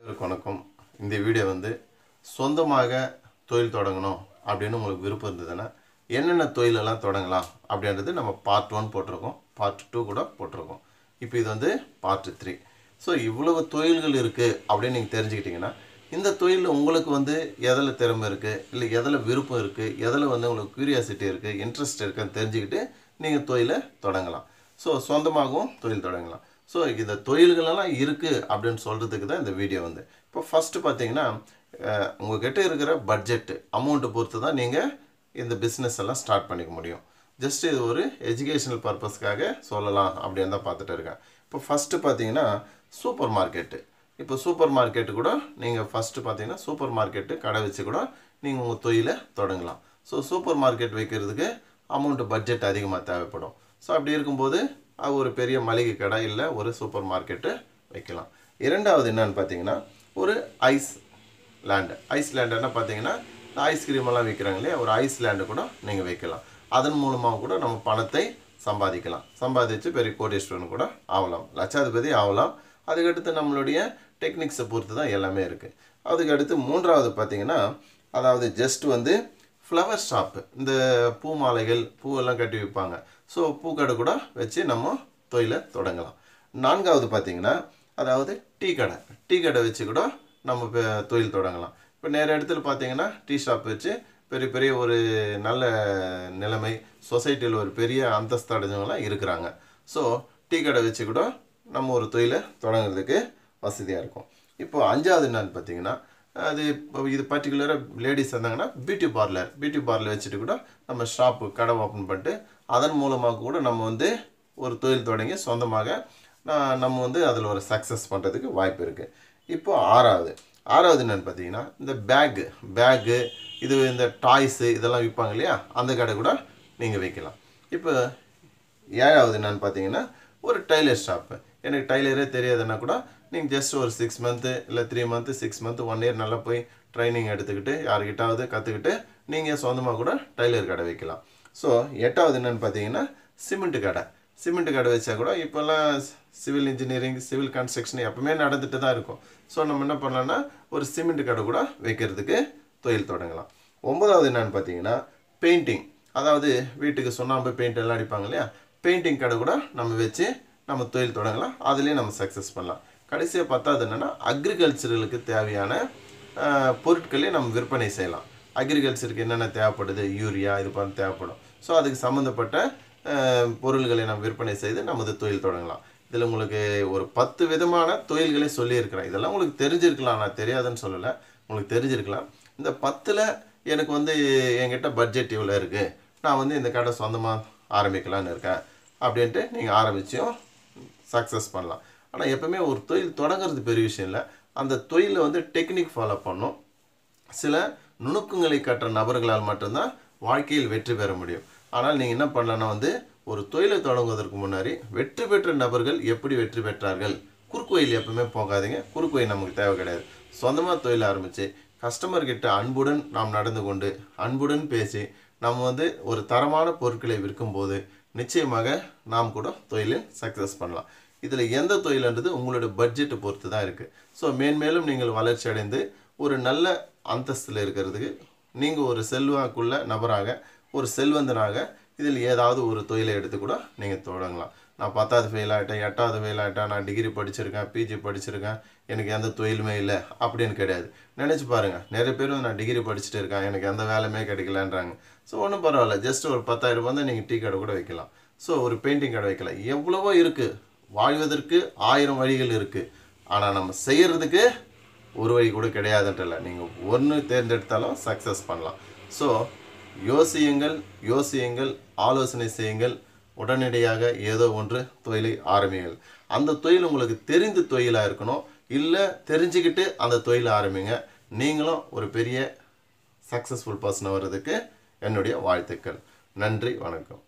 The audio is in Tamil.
வணக்கம். இந்த வீடியோ வந்து சொந்தமாக தொழில் தொடங்கணும் அப்படின்னு உங்களுக்கு விருப்பம் இருந்ததுன்னா என்னென்ன தொழிலெல்லாம் தொடங்கலாம் அப்படின்றது நம்ம பார்ட் ஒன் போட்டிருக்கோம். பார்ட் டூ கூட போட்டிருக்கோம். இப்போ இது வந்து பார்ட் த்ரீ ஸோ இவ்வளவு தொழில்கள் இருக்குது அப்படின்னு நீங்கள் தெரிஞ்சுக்கிட்டிங்கன்னா இந்த தொழிலில் உங்களுக்கு வந்து எதில் திறமை இருக்குது இல்லை எதில் விருப்பம் இருக்குது எதில் வந்து உங்களுக்கு க்யூரியாசிட்டி இருக்குது இன்ட்ரெஸ்ட் இருக்குன்னு தெரிஞ்சுக்கிட்டு நீங்கள் தொழிலை தொடங்கலாம். ஸோ சொந்தமாகவும் தொழில் தொடங்கலாம். ஸோ இந்த தொழில்களெல்லாம் இருக்குது அப்படின்னு சொல்கிறதுக்கு தான் இந்த வீடியோ வந்து. இப்போ ஃபஸ்ட்டு பார்த்தீங்கன்னா உங்கள்கிட்ட இருக்கிற பட்ஜெட்டு அமௌண்ட்டை பொறுத்து தான் நீங்கள் இந்த பிஸ்னஸ் எல்லாம் ஸ்டார்ட் பண்ணிக்க முடியும். ஜஸ்ட் இது ஒரு எஜுகேஷனல் பர்பஸ்க்காக சொல்லலாம் அப்படின்னு தான் பார்த்துட்டு இருக்கேன். இப்போ ஃபஸ்ட்டு பார்த்தீங்கன்னா சூப்பர் மார்க்கெட்டு இப்போ சூப்பர் மார்க்கெட்டு கூட நீங்கள் ஃபஸ்ட்டு பார்த்தீங்கன்னா சூப்பர் மார்க்கெட்டு கடை வச்சு கூட நீங்கள் உங்கள் தொழிலை தொடங்கலாம். ஸோ சூப்பர் மார்க்கெட் வைக்கிறதுக்கு அமௌண்ட்டு பட்ஜெட் அதிகமாக தேவைப்படும். ஸோ அப்படி இருக்கும்போது ஒரு பெரிய மளிகை கடை இல்லை ஒரு சூப்பர் மார்க்கெட்டு வைக்கலாம். இரண்டாவது என்னன்னு பார்த்தீங்கன்னா ஒரு ஐஸ் லேண்டு ஐஸ் லேண்டுன்னா பார்த்தீங்கன்னா இந்த ஐஸ்கிரீம் எல்லாம் விற்கிறாங்க இல்லையா? ஒரு ஐஸ் லேண்டு கூட நீங்கள் வைக்கலாம். அதன் மூலமாக கூட நம்ம பணத்தை சம்பாதிக்கலாம். சம்பாதிச்சு பெரிய கோடீஸ்வரன் கூட ஆகலாம் லட்சாதிபதி ஆகலாம் அதுக்கடுத்து நம்மளுடைய டெக்னிக்ஸை பொறுத்து தான் எல்லாமே இருக்குது அதுக்கடுத்து மூன்றாவது பார்த்தீங்கன்னா அதாவது ஜஸ்ட் வந்து ஃப்ளவர் ஷாப்பு இந்த பூ மாலைகள் பூவெல்லாம் கட்டி விற்பாங்க ஸோ பூக்கடை கூட வச்சு நம்ம தொழிலை தொடங்கலாம். நான்காவது பார்த்தீங்கன்னா அதாவது டீ கடை. டீ கடை வச்சு கூட நம்ம இப்போ தொழில் தொடங்கலாம். இப்போ நேர இடத்துல பார்த்தீங்கன்னா டீ ஷாப் வச்சு பெரிய பெரிய ஒரு நல்ல நிலைமை சொசைட்டியில் ஒரு பெரிய அந்தஸ்து அடைஞ்சவங்களாம் இருக்கிறாங்க. ஸோ டீ கடை வச்சு கூட நம்ம ஒரு தொழிலை தொடங்குறதுக்கு வசதியாக இருக்கும். இப்போ அஞ்சாவது என்னன்னு பார்த்தீங்கன்னா அது இப்போ இது பர்டிகுலராக லேடிஸ் இருந்தாங்கன்னா பியூட்டி பார்லர் பியூட்டி பார்லர் வச்சுட்டு கூட நம்ம ஷாப்பு கடை ஓப்பன் பண்ணிட்டு அதன் மூலமாக கூட நம்ம வந்து ஒரு தொழில் தொடங்கி சொந்தமாக நான் நம்ம வந்து அதில் ஒரு சக்ஸஸ் பண்ணுறதுக்கு வாய்ப்பு இருக்குது இப்போது ஆறாவது ஆறாவது என்னன்னு பார்த்தீங்கன்னா இந்த பேக்கு பேக்கு இது இந்த டாய்ஸு இதெல்லாம் விற்பாங்க இல்லையா அந்த கடை கூட நீங்கள் வைக்கலாம். இப்போ ஏழாவது என்னன்னு பார்த்தீங்கன்னா ஒரு டைலர் ஷாப்பு எனக்கு டைலரே தெரியாதுன்னா கூட நீங்கள் ஜஸ்ட் ஒரு சிக்ஸ் மந்த்து இல்லை three month six month one year நல்லா போய் ட்ரைனிங் எடுத்துக்கிட்டு யார்கிட்டாவது கற்றுக்கிட்டு நீங்கள் சொந்தமாக கூட டைலர் கடை வைக்கலாம். ஸோ எட்டாவது என்னன்னு பார்த்தீங்கன்னா சிமெண்ட் கடை. சிமெண்ட் கடை வச்சா கூட இப்போல்லாம் சிவில் இன்ஜினியரிங் சிவில் கன்ஸ்ட்ரக்ஷன் எப்பவுமே நடந்துட்டு தான் இருக்கும். ஸோ நம்ம என்ன பண்ணலாம்னா ஒரு சிமெண்ட் கடை கூட வைக்கிறதுக்கு தொழில் தொடங்கலாம். ஒன்பதாவது என்னன்னு பார்த்தீங்கன்னா பெயிண்டிங் அதாவது வீட்டுக்கு சுண்ணாம்பு பெயிண்ட் எல்லாம் அடிப்பாங்க இல்லையா? பெயிண்டிங் கடை கூட நம்ம வச்சு நம்ம தொழில் தொடங்கலாம். அதுலேயும் நம்ம சக்ஸஸ் பண்ணலாம். கடைசியாக பத்தாவது என்னென்னா அக்ரிகல்ச்சரலுக்கு தேவையான பொருட்களை நம்ம விற்பனை செய்யலாம். அக்ரிகல்ச்சருக்கு என்னென்ன தேவைப்படுது? யூரியா இது பண்ண தேவைப்படும். ஸோ அதுக்கு சம்மந்தப்பட்ட பொருள்களை நம்ம விற்பனை செய்து நமது தொழில் தொடங்கலாம். இதில் உங்களுக்கு ஒரு பத்து விதமான தொழில்களை சொல்லியிருக்கிறேன். இதெல்லாம் உங்களுக்கு தெரிஞ்சிருக்கலாம். நான் தெரியாதுன்னு சொல்லலை. உங்களுக்கு தெரிஞ்சிருக்கலாம். இந்த பத்தில் எனக்கு வந்து என்கிட்ட பட்ஜெட் இவ்வளோ இருக்குது நான் வந்து இந்த கடை சொந்தமாக ஆரம்பிக்கலான்னு இருக்கேன். அப்படின்ட்டு நீங்கள் ஆரம்பித்தும் சக்ஸஸ் பண்ணலாம். ஆனால் எப்பவுமே ஒரு தொழில் தொடங்குறது பெரிய விஷயம் இல்லை. அந்த தொழிலை வந்து டெக்னிக் ஃபாலோ பண்ணும். சில நுணுக்கங்களை கற்ற நபர்களால் மட்டும்தான் வாழ்க்கையில் வெற்றி பெற முடியும். ஆனால் நீங்கள் என்ன பண்ணலன்னா வந்து ஒரு தொழிலை தொடங்குவதற்கு முன்னாடி வெற்றி பெற்ற நபர்கள் எப்படி வெற்றி பெற்றார்கள்? குறுக்கோயில் எப்பவுமே போகாதீங்க. குறுக்கோயில் நமக்கு தேவை கிடையாது. சொந்தமாக தொழில் ஆரம்பித்து கஸ்டமர்கிட்ட அன்புடன் நாம் நடந்து கொண்டு அன்புடன் பேசி நம்ம வந்து ஒரு தரமான பொருட்களை விற்கும்போது நிச்சயமாக நாம் கூட தொழிலில் சக்ஸஸ் பண்ணலாம். இதில் எந்த தொழில்ன்றது உங்களோட பட்ஜெட்டை பொறுத்து தான் இருக்குது ஸோ மேன்மேலும் நீங்கள் வளர்ச்சி அடைந்து ஒரு நல்ல அந்தஸ்தில் இருக்கிறதுக்கு நீங்கள் ஒரு செல்வாக்குள்ள நபராக ஒரு செல்வந்தனாக இதில் ஏதாவது ஒரு தொழிலை எடுத்து கூட நீங்கள் தொடங்கலாம். நான் பத்தாவது ஃபெயில் ஆகிட்டேன் எட்டாவது ஃபெயில் ஆகிட்டேன் நான் டிகிரி படிச்சிருக்கேன் பிஜி படிச்சிருக்கேன் எனக்கு எந்த தொழிலுமே இல்லை அப்படின்னு கிடையாது. நினச்சி பாருங்கள் நிறைய பேர் நான் டிகிரி படிச்சுட்டு இருக்கேன் எனக்கு எந்த வேலையுமே கிடைக்கலன்றாங்க. ஸோ ஒன்றும் பரவாயில்ல ஜஸ்ட் ஒரு பத்தாயிரம் ரூபா தான் நீங்கள் டீ கடை கூட வைக்கலாம். ஸோ ஒரு பெயிண்டிங் கடை வைக்கலாம் எவ்வளவோ இருக்குது வாழ்வதற்கு ஆயிரம் வழிகள் இருக்குது ஆனால் நம்ம செய்கிறதுக்கு ஒரு வழி கூட கிடையாதுன்றல. நீங்கள் ஒன்று தேர்ந்தெடுத்தாலும் சக்ஸஸ் பண்ணலாம். ஸோ யோசியுங்கள் யோசியுங்கள் ஆலோசனை செய்யுங்கள். உடனடியாக ஏதோ ஒன்று தொழிலை ஆரம்பியுங்கள். அந்த தொழில் உங்களுக்கு தெரிந்த தொழிலாக இருக்கணும். இல்லை தெரிஞ்சுக்கிட்டு அந்த தொழிலை ஆரம்பிங்க. நீங்களும் ஒரு பெரிய சக்ஸஸ்ஃபுல் பர்சனாக வர்றதுக்கு என்னுடைய வாழ்த்துக்கள். நன்றி வணக்கம்.